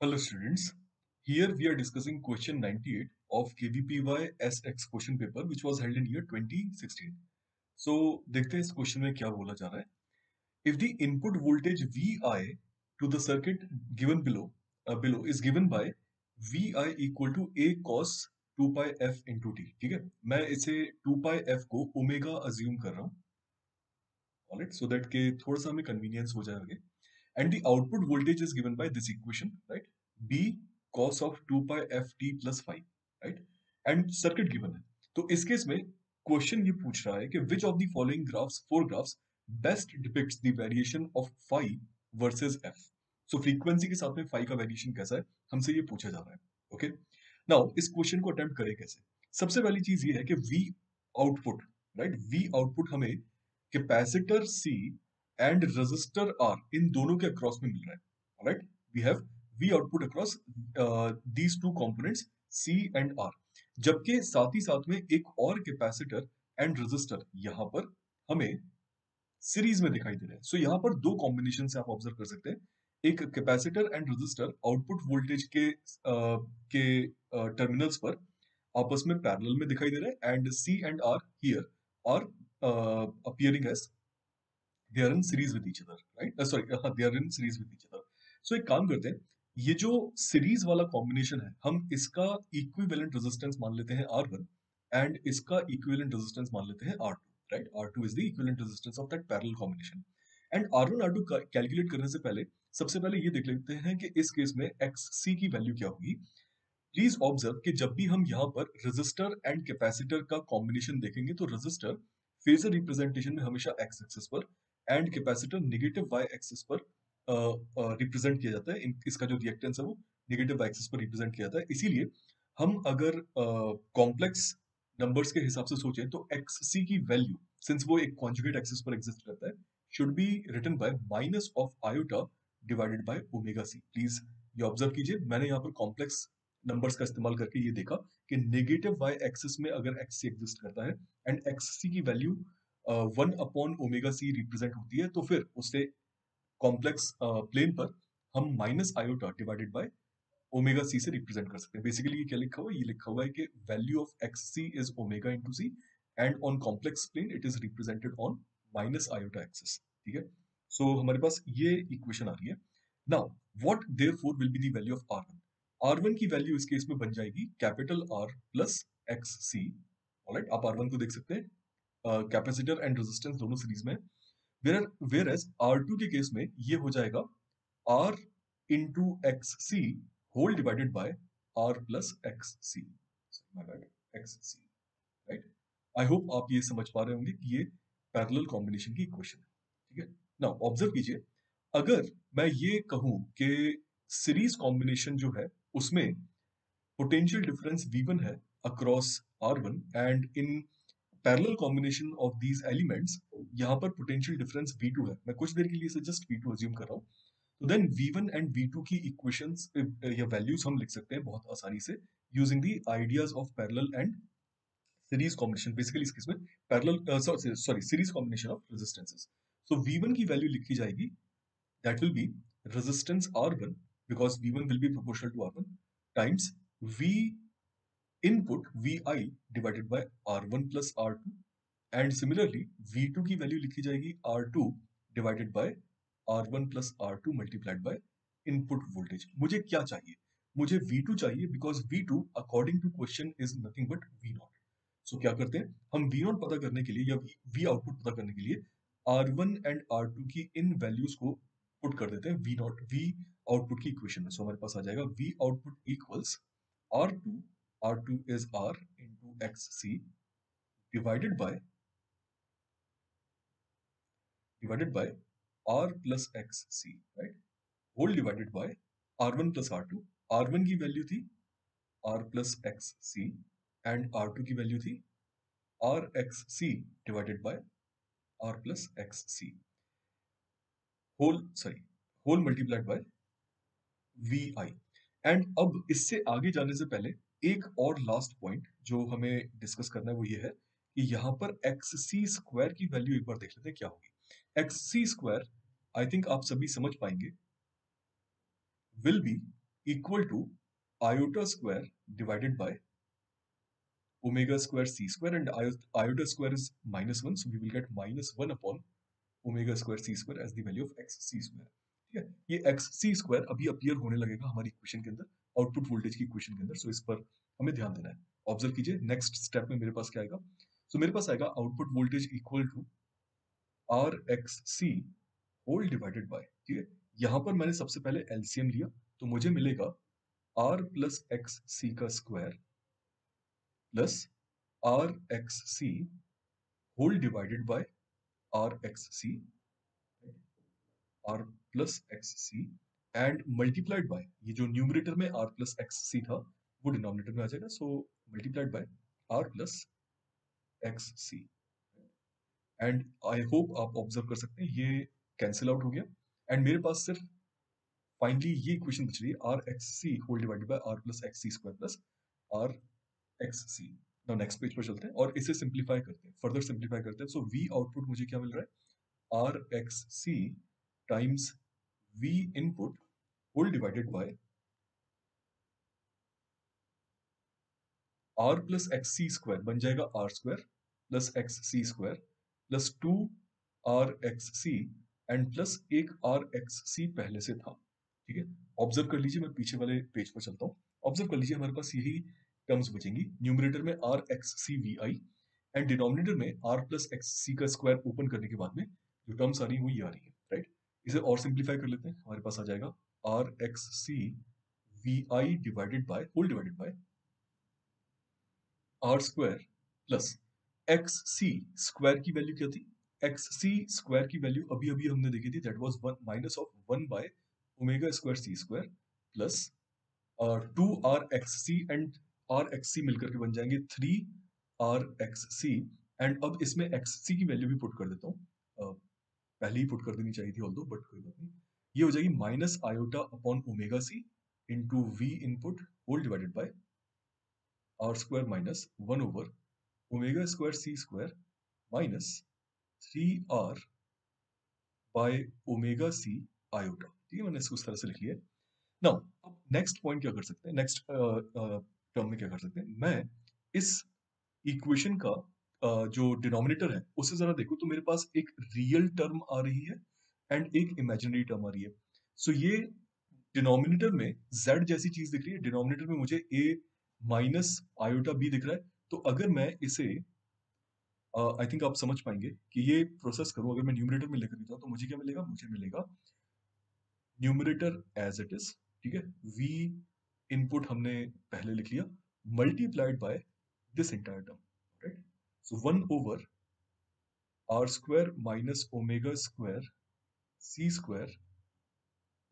Hello students, here we are discussing question 98 of KVPY SX question paper which was held in year 2016. So देखते हैं इस question में क्या बोला जा रहा है If the input voltage VI to the circuit given below uh, below is given by VI equal to A cos 2 pi f into t ठीक है मैं इसे 2 pi f को ओमेगा अज्यूम कर रहा हूँ alright so that के थोड़ा सा हमें कन्वीनियंस हो जाए आगे and the output voltage is given by this equation right b cos of 2 pi f t plus phi right? And circuit given है। तो इस केस में क्वेश्चन ये पूछ रहा है कि which of the following graphs, four graphs best depicts the variation of phi versus f? So frequency के साथ में phi का वेरिएशन कैसा है? हमसे ये पूछा जा रहा है ओके नाउ इस क्वेश्चन को अटेम्प्ट करें कैसे? सबसे पहली चीज़ ये है कि v output right v output हमें capacitor C and resistor R इन दोनों के अक्रॉस में मिल रहा है right we have we output across these two components C and R जबकि साथ ही साथ में एक और कैपेसिटर एंड रजिस्टर यहाँ पर हमें सीरीज़ में दिखाई दे रहे हैं। सो so, यहाँ पर दो कॉम्बिनेशन से आप ऑब्ज़र्व कर सकते हैं। एक capacitor and resistor output voltage के uh, के टर्मिनल्स uh, पर आपस में पैरेलल में दिखाई दे रहे हैं and C and R here are they are in series with each other right? Uh, sorry uh, they are in series with each other so एक काम करते हैं ये जो सीरीज़ वाला कॉम्बिनेशन है, हम इसका इक्विवेलेंट रेजिस्टेंस मान लेते हैं R1 एंड इसका इक्विवेलेंट रेजिस्टेंस मान लेते हैं R2 right R2 is the equivalent resistance of that parallel combination and R1 R2 calculate करने से पहले, सबसे पहले ये देख लेते हैं कि इस केस में XC की वैल्यू क्या होगी। प्लीज़ ऑब्ज़र्व कि जब भी हम यहाँ पर रजिस्टर एंड कैपेसिटर का कॉम्बिनेशन देखेंगे तो रेजिस्टर फेजर रिप्रेजेंटेशन में हमेशा एक्स एक्सिस पर and capacitor negative Y axis पर रिप्रेजेंट किया जाता है। इसका जो रिएक्टेंस है वो नेगेटिव एक्सिस पर रिप्रेजेंट किया जाता है। इसीलिए हम अगर कॉम्प्लेक्स नंबर्स के हिसाब से सोचें तो एक्स सी की वैल्यू सिंस वो एक कॉन्जुगेट एक्सिस पर एग्जिस्ट करता है should be written by minus of iota divided by omega C please ये ऑब्ज़र्व कीजिए। मैंने यहाँ पर कॉम्प्लेक्स नंबर्स का इस्तेमाल करके ये देखा कि नेगेटिव वाई एक्सिस में अगर एक्स सी एग्जिस्ट करता है एंड एक्स सी की value one upon omega C represent होती है तो फिर उससे कॉम्प्लेक्स प्लेन पर हम minus iota divided by omega C से रिप्रेजेंट कर सकते हैं। बेसिकली ये क्या लिखा हुआ है? ये लिखा हुआ है कि value of X C is omega into C and on complex plane it is represented on minus iota axis ठीक है? सो so, हमारे पास ये इक्वेशन आ रही है। Now what therefore will be the value of R one R one की value इस case में बन जाएगी capital R plus X C alright आप आर वन को देख सकते हैं। कैपेसिटर एंड रेजिस्टेंस दोनों सीरीज़ में वेर एज आर टू के केस में ये हो जाएगा R into X C whole divided by R plus X C X C right I hope आप ये समझ पा रहे होंगे कि ये पैरेलल कॉम्बिनेशन की इक्वेशन है, ठीक है? ना ऑब्ज़र्व कीजिए, अगर मैं ये कहूँ कि सीरीज़ कॉम्बिनेशन जो है, उसमें पोटेंशियल डिफरेंस V1 है across R1 and in parallel combination of these elements यहाँ पर पोटेंशियल डिफरेंस V2 है। मैं कुछ देर के लिए से जस्ट V2 अज्यूम कर रहा हूँ। तो देन V1 एंड V2 की इक्वेशंस या वैल्यूज़ हम लिख सकते हैं बहुत आसानी से using the ideas of parallel and series combination basically इस केस में parallel sorry series combination of resistances so V1 की वैल्यू लिखी जाएगी that will be resistance R1 because V1 will be proportional to R1 times V input Vi divided by R1 plus R2 and similarly V2 की value लिखी जाएगी R2 divided by R1 plus R2 multiplied by input voltage. मुझे क्या चाहिए मुझे V2 चाहिए because V2 according to question is nothing but V0. So क्या करते हैं हम V0 पता करने के लिए या V आउटपुट पता करने के लिए R1 एंड R2 की इन वैल्यूज़ को पुट कर देते हैं V नॉट V आउटपुट की इक्वेशन में सो हमारे पास आ जाएगा V output equals R2 R2 is R into XC divided by divided by R plus XC right whole divided by R1 plus R2 R1 की वैल्यू थी R plus XC and R2 की value थी XC divided by R plus XC sorry whole multiplied by V I and अब इससे आगे जाने से पहले एक और लास्ट पॉइंट जो हमें डिस्कस करना है वो ये है कि यहाँ पर एक्स सी स्क्वायर की वैल्यू एक बार देख लेते हैं क्या होगी। X C square I think आप सभी समझ पाएँगे will be equal to iota square divided by omega square C square and iota square is minus one so we will get minus one upon omega square C square as the value of X C square ठीक है? ये X C square अभी appear होने लगेगा हमारी equation के अंदर। Output voltage की इक्वेशन के अंदर। सो इस पर हमें ध्यान देना है। ऑब्ज़र्व कीजिए नेक्स्ट स्टेप में मेरे पास क्या आएगा? सो so, मेरे पास आएगा output voltage equal to R X C whole divided by ठीक है? यहाँ पर मैंने सबसे पहले एलसीएम लिया तो मुझे मिलेगा आर प्लस एक्स सी का square plus R X C whole divided by R X C R plus X C and multiplied by ये जो न्यूमरेटर में आर प्लस एक्स सी था, वो डिनोमिनेटर में आ जाएगा so multiplied by R plus X C and I hope आप observe कर सकते हैं, ये कैंसिल आउट हो गया। एंड मेरे पास सिर्फ़ फाइनली ये इक्वेशन बच रही है R X C whole divided by R plus X C square plus R X C next page पर चलते हैं और इसे सिंप्लीफाई करते हैं फर्दर सिंप्लीफाई करते हैं। सो वी आउटपुट मुझे क्या मिल रहा है? R X C times V input whole divided by R plus X C square बन जाएगा R square plus X C square plus two R X C and plus एक आर एक्स सी पहले से था। ठीक है? ऑब्ज़र्व कर लीजिए, मैं पीछे वाले पेज पर चलता हूँ। ऑब्ज़र्व कर लीजिए, हमारे पास यही टर्म्स बचेंगी। न्यूमरेटर में R X C V I and denominator में आर प्लस एक्स सी का स्क्वायर ओपन करने के बाद में जो टर्म्स आ रही है, वो ये आ रही है राइट इसे और सिंप्लीफाई कर लेते हैं, हमारे पास आ जाएगा R X C V I divided by whole divided by R square plus X C square की वैल्यू क्या थी? एक्स सी स्क्वायर की वैल्यू अभी अभी हमने देखी थी that was one minus of one by omega square C square plus two R X C and R X C मिलकर के बन जाएँगे three R X C and अब इसमें एक्स सी की वैल्यू भी पुट कर देता हूँ। Uh, पहले ही पुट कर देनी चाहिए थी ऑल बट कोई बात नहीं। ये हो जाएगी minus iota upon omega C into V input whole divided by R square minus one over omega square C square minus three R by omega C iota ठीक है मैंने इसको इस तरह से लिख लिया नाउ अब नेक्स्ट पॉइंट क्या कर सकते हैं? नेक्स्ट टर्म में क्या कर सकते हैं? मैं इस इक्वेशन का uh, जो डिनोमिनेटर है उसे जरा देखो तो मेरे पास एक रियल टर्म आ रही है। एंड एक इमेजिनरी टर्म आ रही है। सो so ये डिनोमिनेटर में z जैसी चीज़ दिख रही है। डिनोमिनेटर में मुझे a माइनस आयोटा b दिख रहा है। तो अगर मैं इसे आई uh, थिंक आप समझ पाएँगे कि ये प्रोसेस करूँ अगर मैं न्यूमरेटर में लेकर देता हूँ तो मुझे क्या मिलेगा? मुझे मिलेगा न्यूमरेटर एज इट इज़ ठीक है? V इनपुट हमने पहले लिख लिया multiplied by this entire term right so one over R square minus omega square C square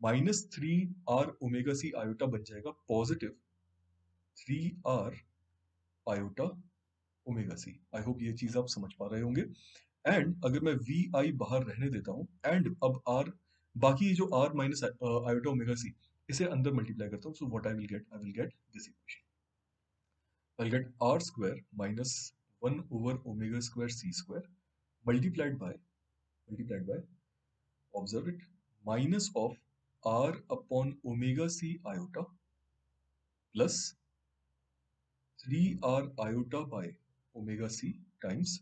minus three R omega C iota बन जाएगा positive three R iota omega C I hope ये चीज़ आप समझ पा रहे होंगे। एंड अगर मैं वी आई बाहर रहने देता हूँ एंड अब आर बाकी ये जो R minus iota omega C इसे अंदर मल्टीप्लाई करता हूँ so what I will get I will get this equation I get R square minus one over omega square C square multiplied by multiplied by observe it minus of R upon omega C iota plus three R iota by omega C times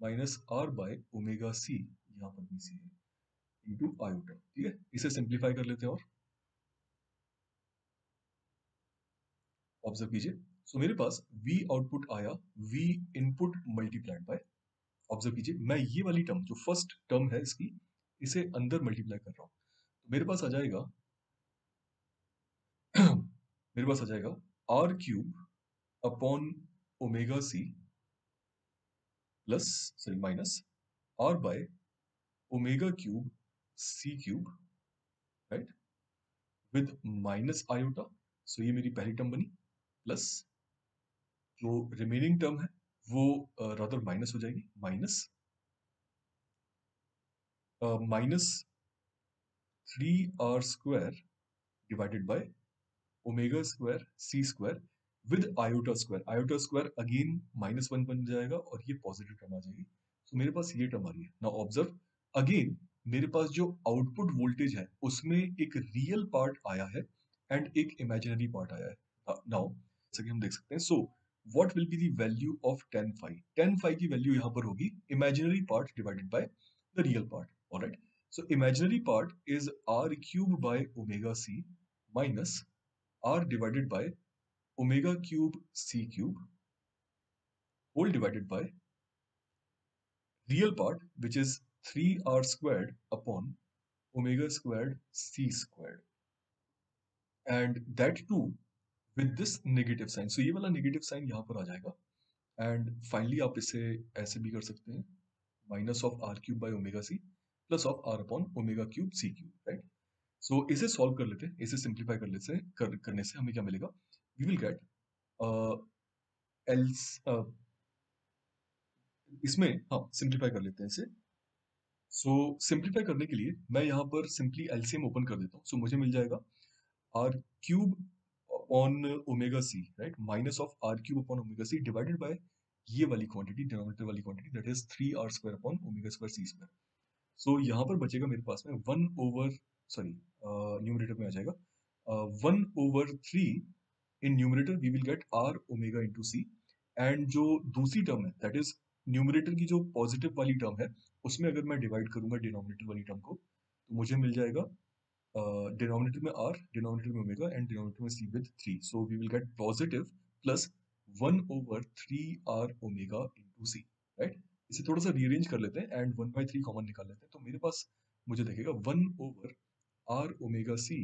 minus R by omega C यहाँ पर भी सी है into iota ठीक है? इसे simplify कर लेते हैं और ऑब्ज़र्व कीजिए। सो मेरे पास v आउटपुट आया, v input multiplied by observe कीजिए। मैं ये वाली टर्म जो फ़र्स्ट टर्म है इसकी इसे अंदर मल्टीप्लाई कर रहा हूँ। तो मेरे पास आ जाएगा, मेरे पास आ जाएगा R cube upon omega C plus sorry minus R by omega cube C cube right? With minus iota so ये मेरी पहली टर्म बनी प्लस जो रिमेनिंग टर्म है, वो रादर माइनस हो जाएगी minus minus three R square divided by omega square C square with iota square. Iota square again minus one बन जाएगा और ये पॉजिटिव टर्म आ जाएगी। तो so, मेरे पास ये टर्म आ रही है। नाउ ऑब्ज़र्व अगेन मेरे पास जो आउटपुट वोल्टेज है उसमें एक रियल पार्ट आया है एंड एक इमेजिनरी पार्ट आया है। नाउ जैसे कि हम देख सकते हैं so what will be the value of tan phi tan phi की वैल्यू यहाँ पर होगी imaginary part divided by the real part alright so imaginary part is R cube by omega C minus R divided by omega cube c cube whole divided by real part which is 3r squared upon omega squared c squared and that too with this negative sign so ये वाला negative sign यहाँ पर आ जाएगा and finally आप इसे ऐसे भी कर सकते हैं minus of r cube by omega c plus of r upon omega cube c cube right? So इसे solve कर लेते हैं इसे simplify कर लेते कर, करने से हमें क्या मिलेगा? Get uh, else uh, इसमें हाँ सिंप्लीफाई कर लेते हैं इसे। सो so, सिंप्लीफाई करने के लिए मैं यहाँ पर सिंपली एलसीएम ओपन कर देता हूँ। सो so, मुझे मिल जाएगा R cube upon omega C right minus of R cube upon omega C divided by ये वाली क्वांटिटी डिनोमिनेटर वाली quantity that is three R square upon omega square C square so यहाँ पर बचेगा मेरे पास में वन ओवर सॉरी न्यूमरेटर में आ जाएगा। One over three in numerator we will get R omega into C and जो दूसरी टर्म है दैट इज़ न्यूमरेटर की जो पॉजिटिव वाली टर्म है उसमें अगर मैं डिवाइड करूँगा डिनोमिनेटर वाली टर्म को तो मुझे मिल जाएगा डिनोमिनेटर uh, में आर डिनोमिनेटर में ओमेगा एंड डिनोमिनेटर में C with three so we will get positive plus one over three R omega into C right इसे थोड़ा सा रीअरेंज कर लेते हैं and one by three common निकाल लेते हैं। तो मेरे पास मुझे देखेगा one over R omega C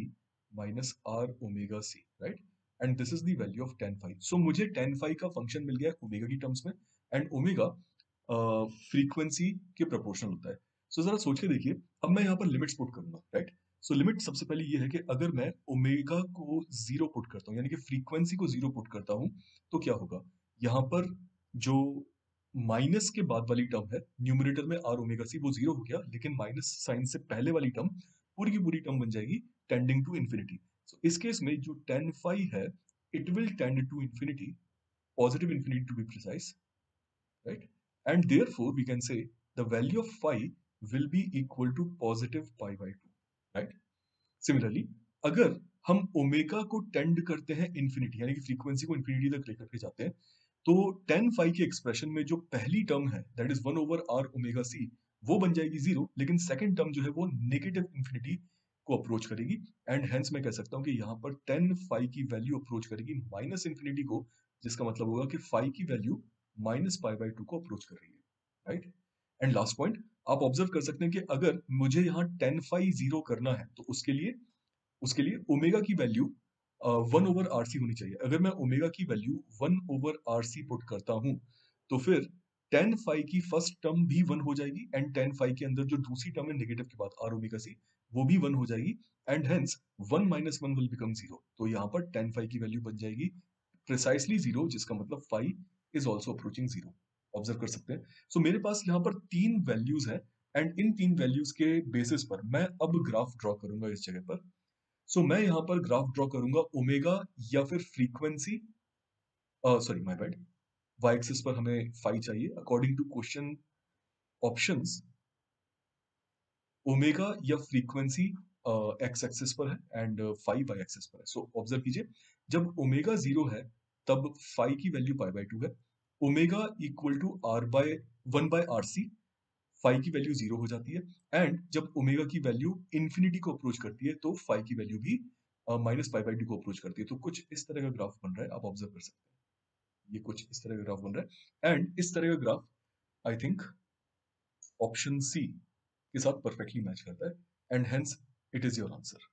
minus R omega C right and this is the value of tan phi so मुझे टेन फाइव का फ़ंक्शन मिल गया ओमेगा की टर्म्स में एंड ओमेगा फ्रीक्वेंसी के प्रोपोर्शनल होता है। सो so, जरा सोच के देखिए। अब मैं यहाँ पर लिमिट्स पुट करूँगा राइट सो लिमिट सबसे पहले ये है कि अगर मैं ओमेगा को ज़ीरो पुट करता हूँ यानी कि फ्रीक्वेंसी को ज़ीरो पुट करता हूँ तो क्या होगा? यहाँ पर जो माइनस के बाद वाली टर्म है न्यूमिनेटर में आर ओमेगा सी वो ज़ीरो हो गया, लेकिन माइनस साइन से पहले वाली टर्म पूरी की पूरी टर्म बन जाएगी टेंडिंग टू इन्फिनिटी सो इस केस में जो टेन फाइव है it will tend to infinity positive infinity to be precise right and therefore we can say the value of phi will be equal to positive pi by two right similarly अगर हम omega को tend करते हैं infinity यानी कि frequency को infinity तक लेकर के जाते हैं तो टेन फाइव के एक्सप्रेशन में जो पहली टर्म है that is one over R omega C वो बन जाएगी ज़ीरो लेकिन सेकंड टर्म जो है वो नेगेटिव इन्फिनिटी को अप्रोच करेगी एंड हेंस मैं कह सकता हूँ कि यहाँ पर टेन फाइव की वैल्यू अप्रोच करेगी माइनस इन्फिनिटी को, जिसका मतलब होगा कि फाइव की value minus pi by two को अप्रोच कर रही है राइट एंड लास्ट पॉइंट आप ऑब्ज़र्व कर सकते हैं कि अगर मुझे यहाँ टेन फाइव ज़ीरो करना है तो उसके लिए उसके लिए ओमेगा की value one over R C होनी चाहिए। अगर मैं ओमेगा की value one over R put करता हूँ तो फिर टेन फाइव की फ़र्स्ट टर्म भी वन हो जाएगी एंड टेन फाइव के अंदर जो दूसरी टर्म है नेगेटिव के बाद आर ओमेगा सी वो भी वन हो जाएगी and hence one minus one will become zero तो यहाँ पर टेन फाइव की वैल्यू बन जाएगी प्रिसाइसली ज़ीरो जिसका मतलब phi is also approaching zero observe कर सकते हैं। सो so, मेरे पास यहाँ पर तीन वैल्यूज़ है एंड इन तीन वैल्यूज़ के बेसिस पर मैं अब ग्राफ ड्रॉ करूँगा इस जगह पर। सो मैं यहाँ पर ग्राफ ड्रॉ करूँगा ओमेगा या फिर frequency sorry my bad Y axis पर हमें फाइव चाहिए according to question option omega या फ्रीक्वेंसी एक्स एक्सिस पर है एंड फाइव वाई एक्सिस पर है। सो ऑब्ज़र्व कीजिए, जब ओमेगा ज़ीरो है, तब फाइव की वैल्यू पाई बाई टू है omega equal to R by one by R C phi की वैल्यू ज़ीरो हो जाती है एंड जब ओमेगा की वैल्यू इन्फिनिटी को अप्रोच करती है तो फाइव की वैल्यू भी माइनस फाइव बाई टू को अप्रोच करती है। तो कुछ इस तरह का ग्राफ बन रहा है, आप ऑब्ज़र्व कर सकते हैं। ये कुछ इस तरह का ग्राफ बन रहा है एंड इस तरह का graph I think option C के साथ परफेक्टली मैच करता है and hence it is your answer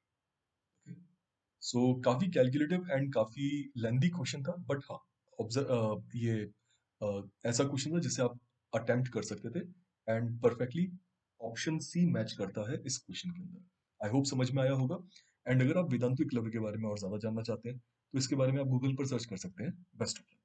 so काफ़ी कैलकुलेटिव एंड काफ़ी लेंदी क्वेश्चन था बट हाँ ऑब्ज़र्व ये ऐसा क्वेश्चन था जिसे आप अटेम्प्ट कर सकते थे। And perfectly option C match करता है इस क्वेश्चन के अंदर। आई होप समझ में आया होगा। एंड अगर आप वेदांतिक क्लब के बारे में और ज़्यादा जानना चाहते हैं तो इसके बारे में आप गूगल पर सर्च कर सकते हैं। Best of